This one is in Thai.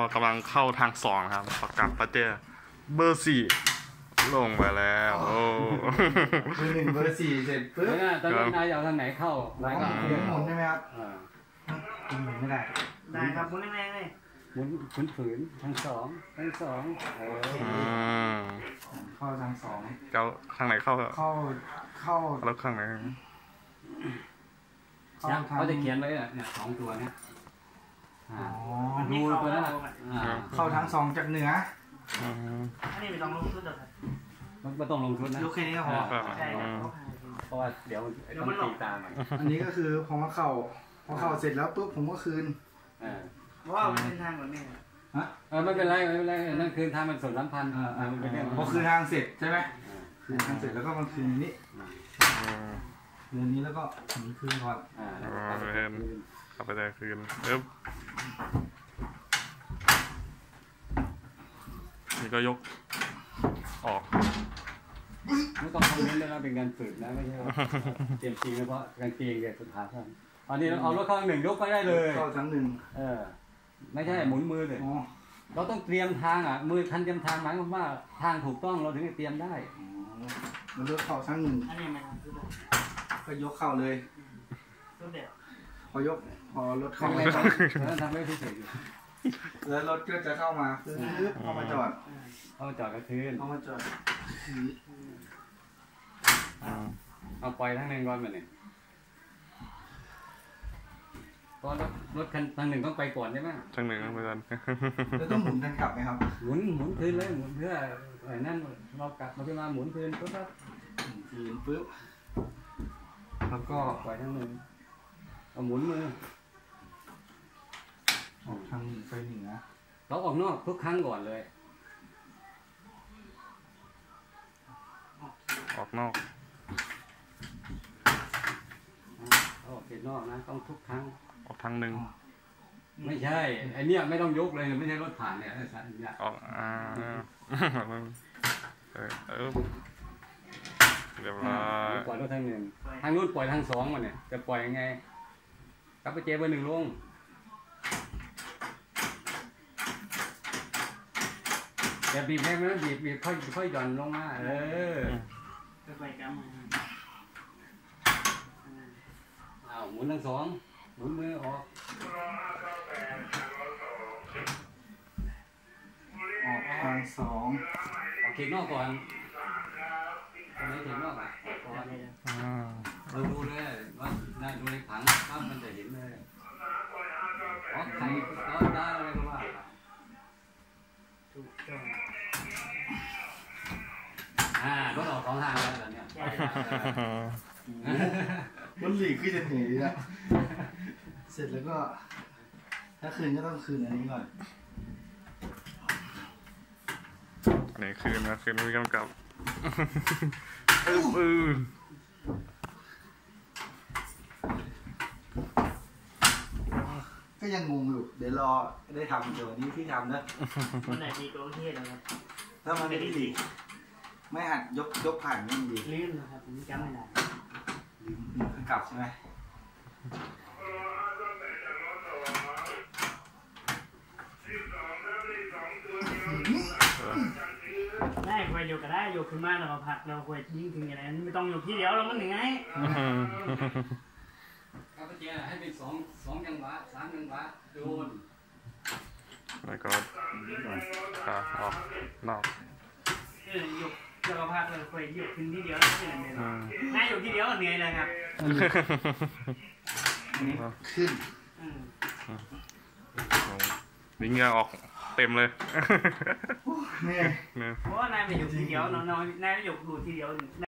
ก็กำลังเข้าทางสองครับประกับประเจอเบอร์สี่ลงไปแล้วโอ้เบอร์หนึ่งเบอร์สี่เสร็จปุ๊บแล้วตอนนี้นายจะเอาทางไหนเข้าแล้นาวยก็ก็หมุนหมุนใช่ไหมครับอ่าหมุนไม่ได้ได้ครับมุนแรงๆเลยหมุนฝืนฝืนทางสองทางสองเอออืมเข้าทางสองเจ้าข้างไหนเข้าเข้าเข้าแล้วข้างไหนเข้าเนี่ยทางเขาจะเขียนไว้อะเนี่ยสองตัวเนี่ย อ่าอ๋อดูตัวนั้นอะอ่าเข้าทางสองจากเหนืออืมอันนี้ไม่ต้องลงทุนหรอกครับมันไม่ต้องลงทุนนะยกแค่นี้ก็พอใช่ครับเพราะว่าเดี๋ยวต้องตีตามมันอันนี้ก็คือผมว่าเข้าพอเข้าเสร็จแล้วปุ๊บผมก็คืนเออเพราะว่ามันเป็นทางแบบนี้ครับเออไม่เป็นไรไม่เป็นไรนั่นคือทางมันส่วนสำคัญอ่าอ่ามันเป็นเรื่องพอคืนทางเสร็จใช่ไหมอ่าคืนทางเสร็จแล้วก็มาคืนนี้อืมคืนนี้แล้วก็หนีคืนก่อนอ่าอ๋อเห็นเข้าไปได้คืนปึ๊บนี่ก็ยกออก ไม่ต้องคอมเมนต์เลยนะเป็นการฝึกนะไม่ใช่ว่าเตรียมจริงเฉพาะกางเกงเด็กสุดท้ายครับอันนี้เราเอารถข้างหนึ่งยกไปได้เลย เข้าทั้งหนึ่งเออ ไม่ใช่หมุนมือเลยอ๋อเราต้องเตรียมทางอะ มือทันเตรียมทางหมายความว่าทางถูกต้องเราถึงจะเตรียมได้อ๋อมันเลือกเข้าทั้งหนึ่งอันนี้ไม่ต้องทุนหรอกก็ยกเข้าเลยทุนเดียว พอยกพอรถเข้าทำไม่มาทำทำไม่พิเศษอยู่แล้วรถก็จะเข้ามาปึ๊บเข้ามาจอดเอาจอดกระทืนเข้ามาจอดอืมเอาปล่อยทางหนึ่งก่อนมาเนี่ยเพราะรถรถคันทางหนึ่งต้องไปก่อนใช่ไหมช่างหนึ่งไม่ทันแล้วต้องหมุนกันกลับไหมครับหมุนหมุนคืนเลยหมุนเพื่อไอ้นั่นเรากลับมาขึ้นมาหมุนคืนปุ๊บปั๊บคืนปุ๊บแล้วก็ปล่อยทางหนึ่ง เอาหมุนมือ ออกทางเหนือไปเหนือเราออกนอกทุกครั้งก่อนเลย ออกนอกเราออกเขตนอกนะ ต้องทุกครั้ง ออกทางหนึ่งไม่ใช่ไอเนี้ยไม่ต้องยกเลยไม่ใช่รถผ่านเนี่ยไอ้สัตว์เนี่ยออกอ่าเออเออเรียบร้อยปล่อยรถทางหนึ่งทางนู้นปล่อยทางสองมาเนี่ยจะปล่อยยังไง กลับไปเจเบอร์หนึ่งลงอย่าบีบแรงนะบีบบีบค่อยค่อยหย่อนลงมาเออไปๆกำมืออ้าวหมุนทั้งสองหมุนมือออกออกทางสองออกเขตนอกก่อนตรงไหนเขตนอกอะออกก่อนอ่าเราดูเลยว่าน่าดูในผังภาพมันจะเห็นเลยอ๋อใครก็ได้อะไรก็ว่าไป ถูกต้อง อ่ารถออกสองทางแล้วตอนเนี้ย ใช่ มันหลีกขึ้นจะหนีนะเสร็จแล้วก็ ถ้าคืนก็ต้องคืนอันนี้ก่อนอันนี้คืนนะคืนไม่กำกับเออเออก็ยังงงอยู่ เดี๋ยวรอได้ทำเดี๋ยววันนี้ที่ทำนะคนไหนดีก็เทียดนะครับถ้ามันไม่ได้หลีก ไม่หัดยกยกผ่านไม่ดีลื่นนะครับผมจำไม่ได้ลืมลืมขึ้นกลับใช่ไหมได้ไปโยกก็ได้โยกขึ้นมาเราผักเราควรยิ่งถึงอย่างนั้นไม่ต้องโยกที่เดียวเรามันเหนื่อยครับเจ๊ให้เป็นสองสองจังหวะสามจังหวะโดนแล้วก็ขาออกนอก เออโยกเราผักเราควรโยกขึ้นที่เดียวแล้วเหนื่อยเลยอืมน่าโยกที่เดียวเหนื่อยเลยครับอันนี้ขึ้นอืมนี่เหงือออกเต็มเลยเนี่ยเนี่ยเพราะว่านายไปโยกที่เดียวน้องๆนายไปโยกดูที่เดียว